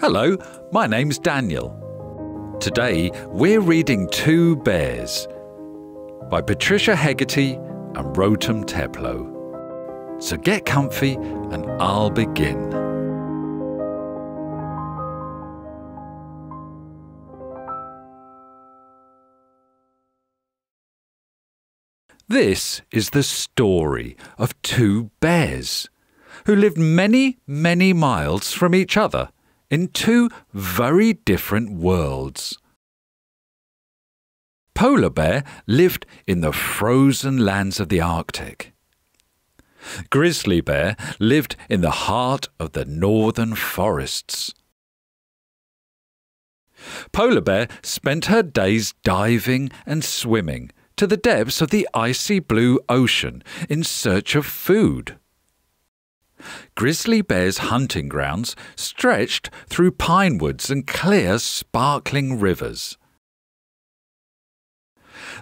Hello, my name's Daniel. Today we're reading Two Bears by Patricia Hegarty and Rotem Teplow. So get comfy and I'll begin. This is the story of two bears who lived many, many miles from each other in two very different worlds. Polar Bear lived in the frozen lands of the Arctic. Grizzly Bear lived in the heart of the northern forests. Polar Bear spent her days diving and swimming to the depths of the icy blue ocean in search of food. Grizzly Bear's hunting grounds stretched through pine woods and clear, sparkling rivers.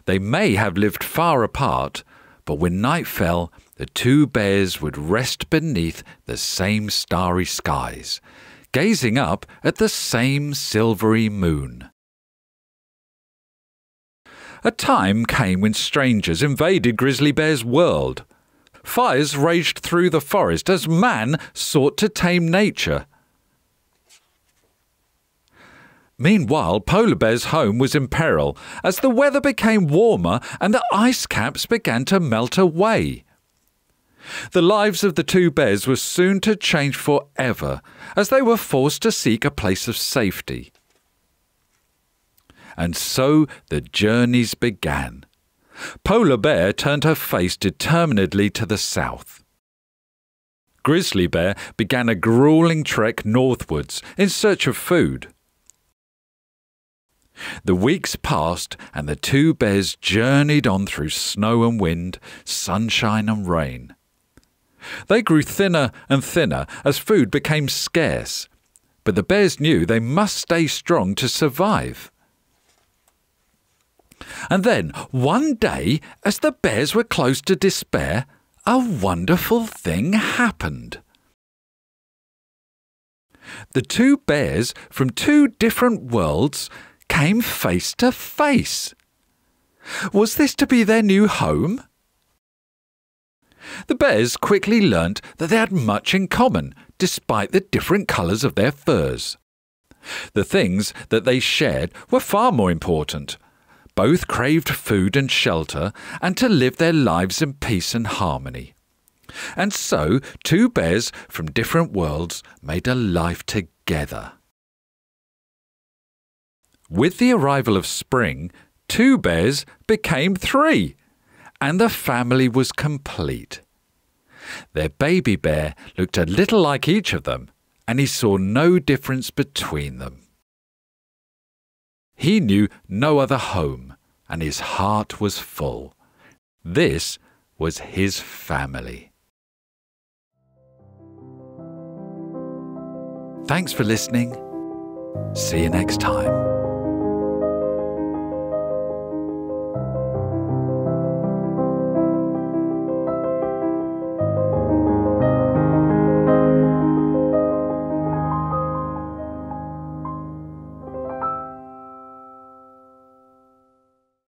They may have lived far apart, but when night fell, the two bears would rest beneath the same starry skies, gazing up at the same silvery moon. A time came when strangers invaded Grizzly Bear's world. Fires raged through the forest as man sought to tame nature. Meanwhile, Polar Bear's home was in peril as the weather became warmer and the ice caps began to melt away. The lives of the two bears were soon to change forever as they were forced to seek a place of safety. And so the journeys began. Polar Bear turned her face determinedly to the south. Grizzly Bear began a grueling trek northwards in search of food. The weeks passed, and the two bears journeyed on through snow and wind, sunshine and rain. They grew thinner and thinner as food became scarce, but the bears knew they must stay strong to survive. And then, one day, as the bears were close to despair, a wonderful thing happened. The two bears from two different worlds came face to face. Was this to be their new home? The bears quickly learnt that they had much in common, despite the different colours of their furs. The things that they shared were far more important both craved food and shelter and to live their lives in peace and harmony. And so, two bears from different worlds made a life together. With the arrival of spring, two bears became three, and the family was complete. Their baby bear looked a little like each of them, and he saw no difference between them. He knew no other home, and his heart was full. This was his family. Thanks for listening. See you next time.